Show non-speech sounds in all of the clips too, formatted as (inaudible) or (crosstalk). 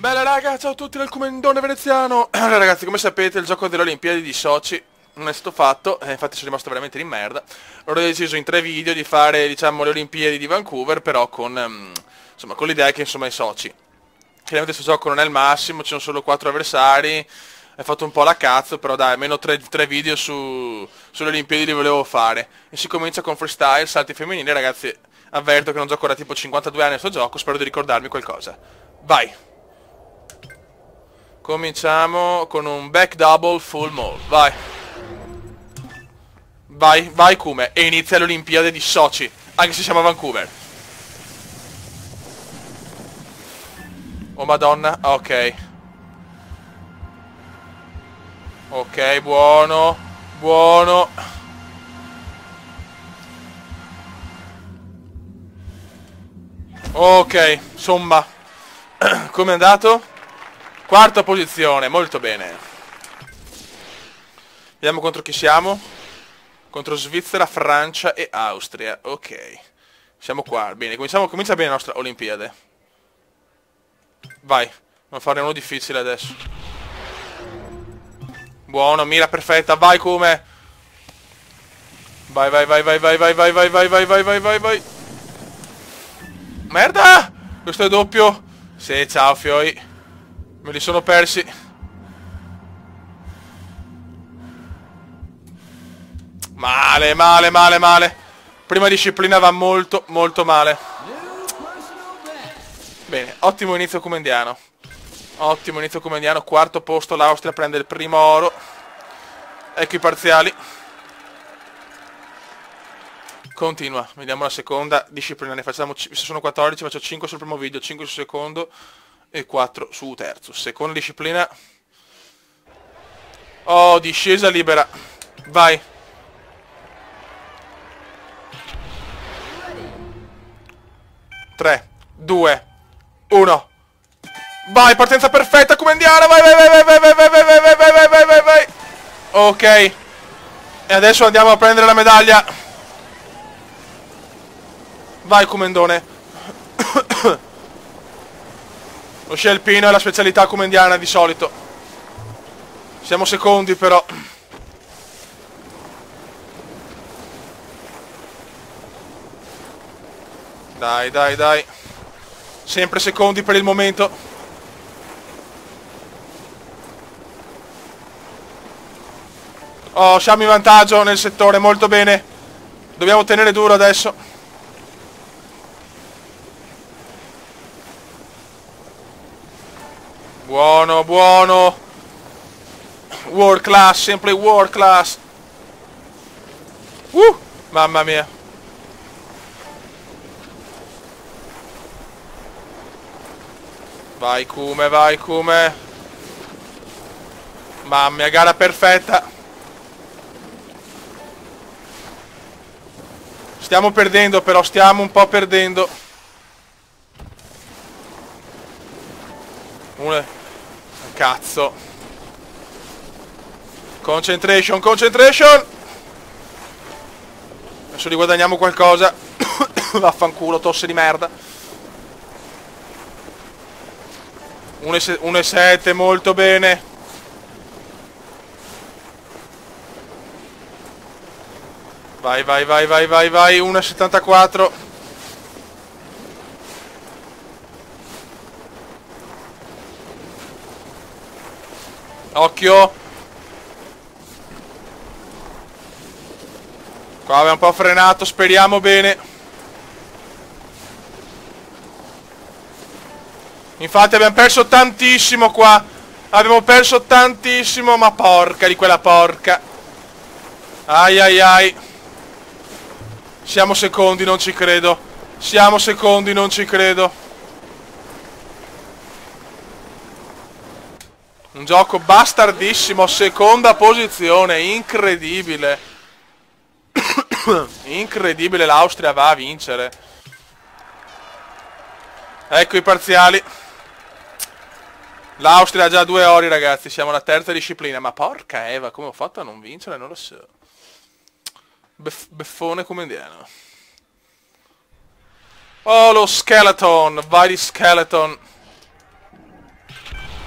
Bella raga, ciao a tutti dal Comendone Veneziano. (clears throat) Allora ragazzi, come sapete il gioco delle Olimpiadi di Sochi non è stato fatto, eh, infatti sono rimasto veramente di merda. Allora ho deciso in tre video di fare, diciamo, le Olimpiadi di Vancouver Però con, um, insomma, con l'idea che insomma è Sochi. Chiaramente questo gioco non è il massimo, ci sono solo quattro avversari Hai fatto un po' la cazzo, però dai, almeno tre, tre video su, sulle Olimpiadi li volevo fare. E si comincia con freestyle, salti femminili, ragazzi Avverto che non gioco da tipo 52 anni a questo gioco, spero di ricordarmi qualcosa. Vai! Cominciamo con un back double full mall. Vai. Vai, vai Kume. E inizia l'Olimpiade di Sochi. Anche se siamo a Vancouver. Oh madonna. Ok. Ok, buono. Buono. Ok, insomma. (clears throat) Come è andato? Quarta posizione, molto bene. Vediamo contro chi siamo. Contro Svizzera, Francia e Austria. Ok. Siamo qua. Bene, cominciamo, comincia bene la nostra Olimpiade. Vai. Non fare uno difficile adesso. Buono, mira perfetta. Vai come. Vai, vai, vai, vai, vai, vai, vai, vai, vai, vai, vai, vai, vai, vai. Merda! Questo è doppio. Sì, ciao, fioi. Me li sono persi. Male, male, male, male. Prima disciplina va molto, molto male. Bene, ottimo inizio come indiano. Ottimo inizio come indiano. Quarto posto, l'Austria prende il primo oro. Ecco i parziali. Continua, vediamo la seconda disciplina. Ne facciamo, se sono 14, faccio 5 sul primo video, 5 sul secondo e 4 su terzo. Seconda disciplina. Oh, discesa libera. Vai. Tre, due, uno. Vai, partenza perfetta come indiana. Vai, vai, vai, vai, vai, vai, vai, vai, vai, vai, vai, vai, vai, vai. Ok. E adesso andiamo a prendere la medaglia. Vai, comendone. Lo scelpino è la specialità comendiana di solito. Siamo secondi però. Dai, dai, dai. Sempre secondi per il momento. Oh, siamo in vantaggio nel settore, molto bene. Dobbiamo tenere duro adesso. Buono, buono. World class, sempre world class. Uh, mamma mia. Vai Kume, vai Kume. Mamma mia, gara perfetta. Stiamo perdendo però, stiamo un po' perdendo. Una... Cazzo. Concentration, concentration. Adesso riguadagniamo qualcosa. (coughs) Vaffanculo, tosse di merda. 1,7, molto bene. Vai, vai, vai, vai, vai, vai. 1,74. Occhio. Qua abbiamo un po' frenato, speriamo bene. Infatti abbiamo perso tantissimo qua. Abbiamo perso tantissimo, ma porca di quella porca. Ai ai ai. Siamo secondi, non ci credo. Siamo secondi, non ci credo. Un gioco bastardissimo, seconda posizione, incredibile. (coughs) incredibile, l'Austria va a vincere. Ecco i parziali. L'Austria ha già due ori, ragazzi, siamo alla terza disciplina. Ma porca Eva, come ho fatto a non vincere? Non lo so. Bef beffone come indiano. Oh, lo skeleton, vai di skeleton.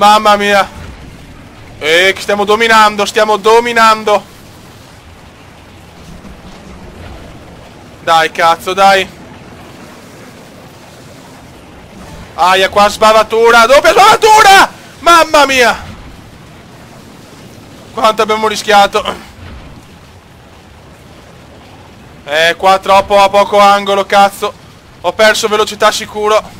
Mamma mia. E stiamo dominando, stiamo dominando. Dai, cazzo, dai. Aia, qua sbavatura, doppia sbavatura! Mamma mia! Quanto abbiamo rischiato. Eh, qua troppo a poco angolo, cazzo. Ho perso velocità sicuro.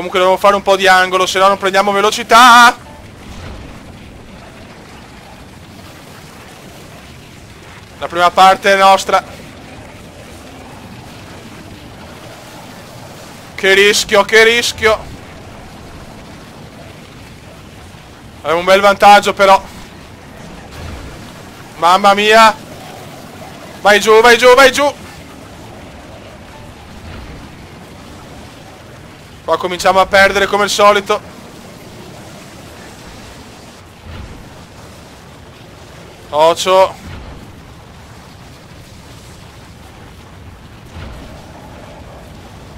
comunque dobbiamo fare un po' di angolo, se no non prendiamo velocità. La prima parte è nostra. Che rischio, che rischio. È un bel vantaggio però. Mamma mia. Vai giù, vai giù, vai giù. Qua cominciamo a perdere come il solito. Ocio.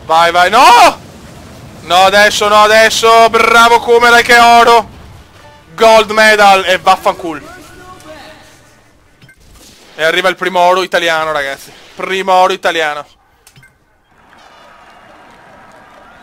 Vai, vai, no! No, adesso, no, adesso. Bravo come dai che oro. Gold medal e vaffanculo. E arriva il primo oro italiano, ragazzi. Primo oro italiano.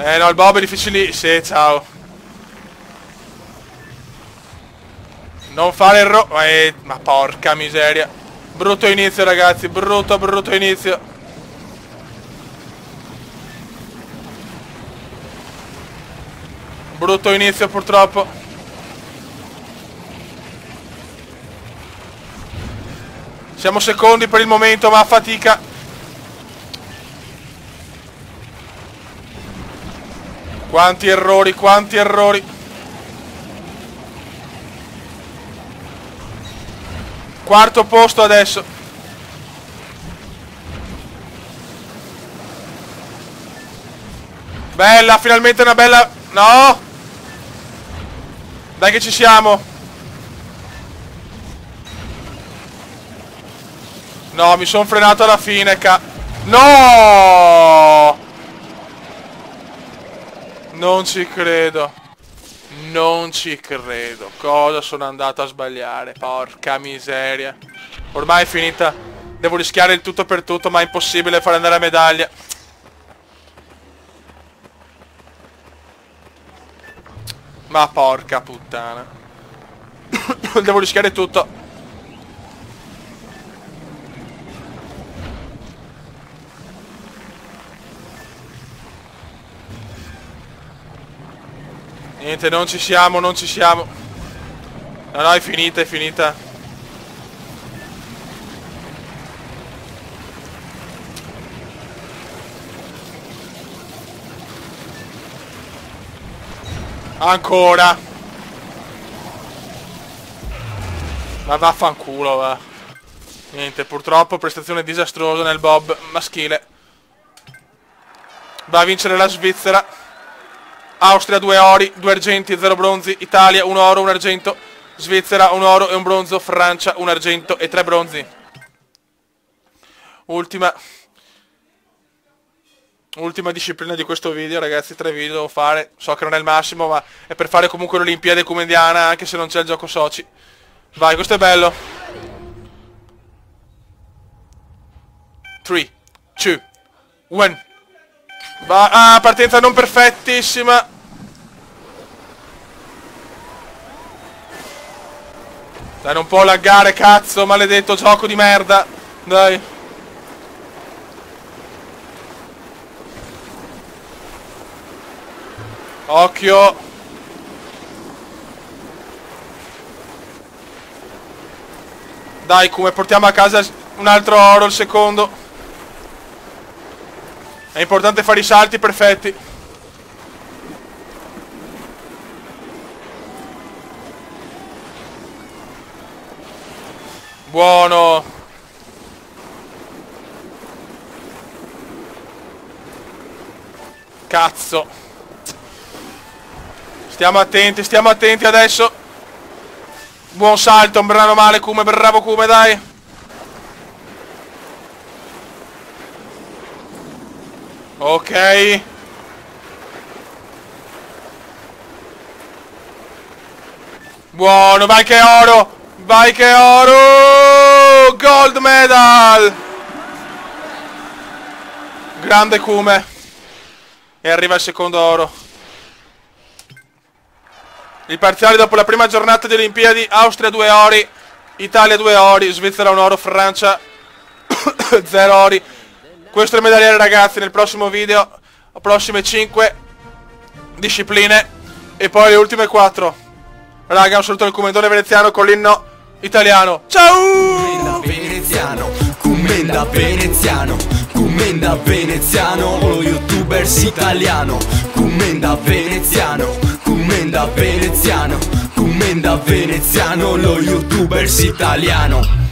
Eh no, il Bob è difficile. Sì, ciao. Non fare errore. Ma porca miseria. Brutto inizio ragazzi, brutto brutto inizio. Brutto inizio purtroppo. Siamo secondi per il momento ma a fatica. Quanti errori, quanti errori. Quarto posto adesso. Bella, finalmente una bella... No! Dai che ci siamo. No, mi sono frenato alla fine, ca... No! Non ci credo. Non ci credo. Cosa sono andato a sbagliare? Porca miseria. Ormai è finita. Devo rischiare il tutto per tutto, ma è impossibile fare andare la medaglia. Ma porca puttana. (coughs) Devo rischiare tutto. Niente, non ci siamo, non ci siamo. No, no, è finita, è finita. Ancora. Ma vaffanculo, va. Niente, purtroppo prestazione disastrosa nel bob maschile. Va a vincere la Svizzera. Austria 2 ori, 2 argenti e 0 bronzi. Italia 1 oro, 1 argento. Svizzera 1 oro e 1 bronzo. Francia 1 argento e 3 bronzi. Ultima Ultima disciplina di questo video, ragazzi, tre video devo fare. So che non è il massimo, ma è per fare comunque l'Olimpiade Cumendiana, anche se non c'è il gioco soci. Vai, questo è bello. 3, 2, 1. Ah, partenza non perfettissima. Dai, non può laggare, cazzo, maledetto gioco di merda. Dai. Occhio. Dai, come portiamo a casa un altro oro il secondo. È importante fare i salti perfetti. Buono. Cazzo. Stiamo attenti, stiamo attenti adesso. Buon salto, un brano male Kume, bravo Kume, dai. Ok. Buono, vai che oro! Vai che oro! Gold medal! Grande Kume. E arriva il secondo oro. Il parziale dopo la prima giornata di Olimpiadi, Austria 2 ori, Italia 2 ori, Svizzera 1 oro, Francia (coughs) 0 ori. Questo è il medagliere ragazzi, nel prossimo video, prossime 5 discipline e poi le ultime 4. Raga, un saluto al commentone veneziano con l'inno italiano. Ciao! Commenda veneziano, commenda veneziano, commenda veneziano, lo youtubers italiano, commenda veneziano, commenda veneziano, commenda veneziano, lo youtubers italiano.